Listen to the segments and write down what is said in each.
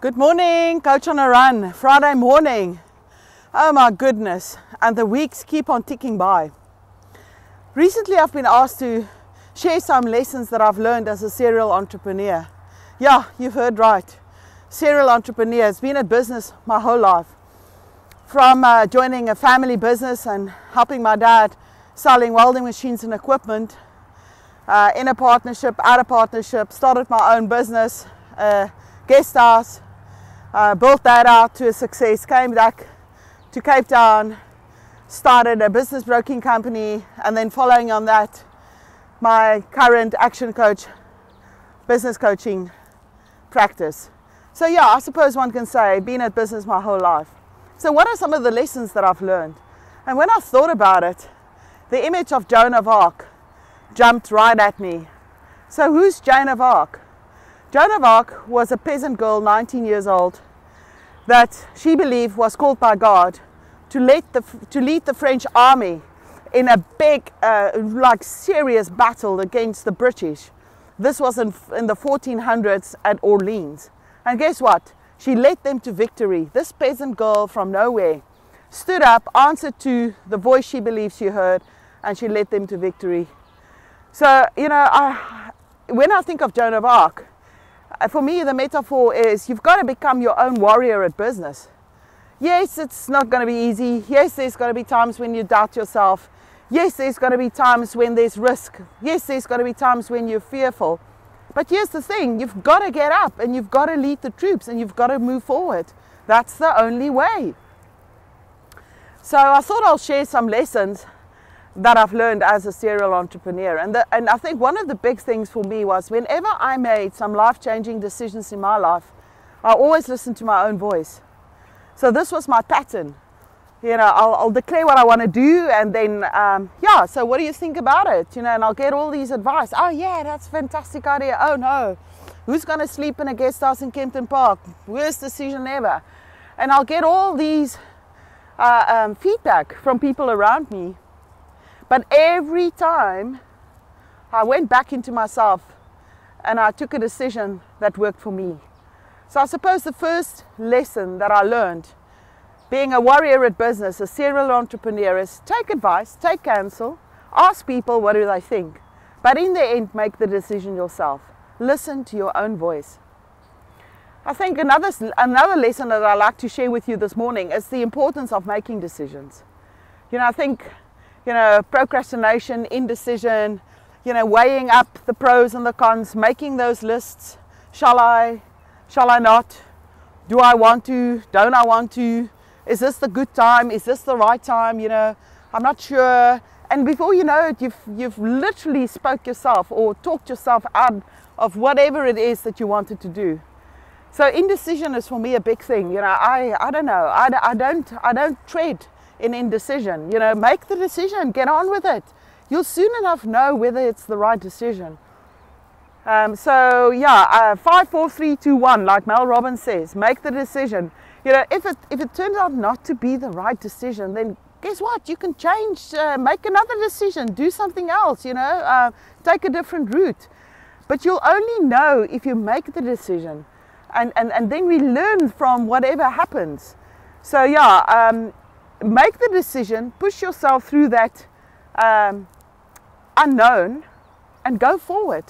Good morning, Coach on a Run, Friday morning. Oh my goodness, and the weeks keep on ticking by. Recently, I've been asked to share some lessons that I've learned as a serial entrepreneur. Yeah, you've heard right. Serial entrepreneur has been at business my whole life. From uh, joining a family business and helping my dad selling welding machines and equipment uh, in a partnership, out of partnership, started my own business, uh, guest house, uh, built that out to a success, came back to Cape Town, started a business broking company, and then following on that, my current ActionCOACH business coaching practice. So, yeah, I suppose one can say, been at business my whole life. So, what are some of the lessons that I've learned? And when I thought about it, the image of Joan of Arc jumped right at me. So, who's Joan of Arc? Joan of Arc was a peasant girl, 19 years old, that she believed was called by God to lead the, to lead the French army in a big, uh, like serious battle against the British. This was in, in the 1400s at Orleans. And guess what? She led them to victory. This peasant girl from nowhere stood up, answered to the voice she believed she heard, and she led them to victory. So, you know, I, when I think of Joan of Arc, Uh, for me, the metaphor is you've got to become your own warrior at business. Yes, it's not going to be easy. Yes, there's going to be times when you doubt yourself. Yes, there's going to be times when there's risk. Yes, there's going to be times when you're fearful. But here's the thing you've got to get up and you've got to lead the troops and you've got to move forward. That's the only way. So I thought I'll share some lessons that I've learned as a serial entrepreneur. And, the, and I think one of the big things for me was whenever I made some life changing decisions in my life, I always listened to my own voice. So this was my pattern. You know, I'll, I'll declare what I want to do, and then, um, yeah, so what do you think about it? You know, and I'll get all these advice. Oh, yeah, that's a fantastic idea. Oh, no, who's going to sleep in a guest house in Kempton Park? Worst decision ever. And I'll get all these uh, um, feedback from people around me. But every time I went back into myself and I took a decision that worked for me. So I suppose the first lesson that I learned being a warrior at business, a serial entrepreneur, is take advice, take counsel, ask people what do they think. But in the end, make the decision yourself. Listen to your own voice. I think another, another lesson that I like to share with you this morning is the importance of making decisions. You know, I think you know, procrastination, indecision, you know, weighing up the pros and the cons, making those lists. Shall I? Shall I not? Do I want to? Don't I want to? Is this the good time? Is this the right time? You know, I'm not sure. And before you know it, you've, you've literally spoke yourself or talked yourself out of whatever it is that you wanted to do. So indecision is for me a big thing. You know, I, I don't know. I, I, don't, I don't tread in indecision. You know, make the decision, get on with it. You'll soon enough know whether it's the right decision. Um, so yeah, uh, five, four, three, two, one, like Mel Robbins says, make the decision. You know, if it if it turns out not to be the right decision, then guess what? You can change, uh, make another decision, do something else. You know, uh, take a different route. But you'll only know if you make the decision, and and and then we learn from whatever happens. So yeah, um, make the decision, push yourself through that um, unknown, and go forward.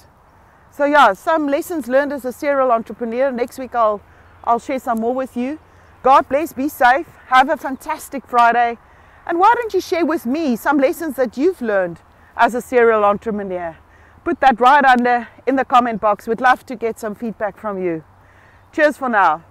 So yeah, some lessons learned as a serial entrepreneur. Next week I'll I'll share some more with you. God bless, be safe, have a fantastic Friday. And why don't you share with me some lessons that you've learned as a serial entrepreneur? Put that right under in the comment box. We'd love to get some feedback from you. Cheers for now.